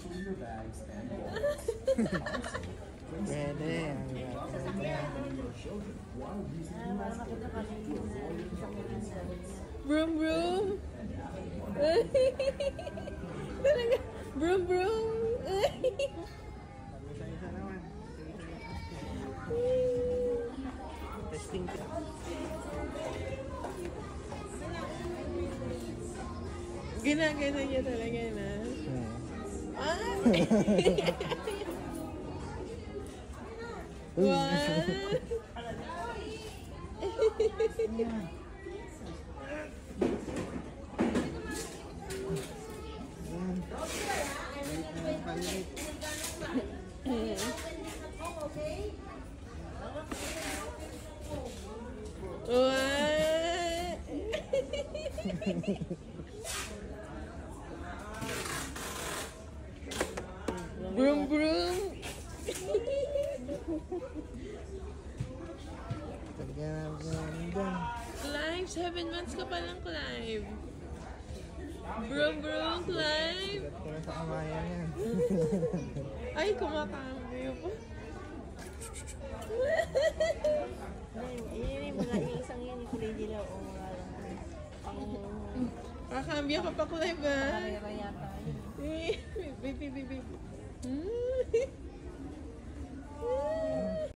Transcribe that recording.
actually your bags and wallets. Broom, broom. Talaga. Broom, broom. Testing ka. Ginagana niya talaga na. Hmm. Ah! What? Yan. Balik na lang palit. What? Broom, broom. Clive, seven months ka pa lang, Clive. Broom, broom, Clive. Yan. Ay, kumakambyo pa. Yun yung mga isang yun, yung kulay dilaw o mga pang Kakambyo ka pa, Clive, ha? karera yata. Yun.